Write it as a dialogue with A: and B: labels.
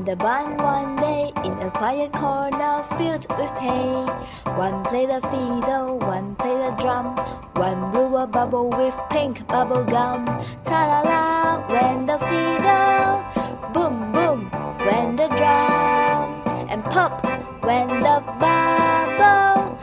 A: in the barn one day in a quiet corner filled with hay. One played the fiddle, one played the drum, one blew a bubble with pink bubble gum. Ta la la when the fiddle, boom boom when the drum, and pop when the bubble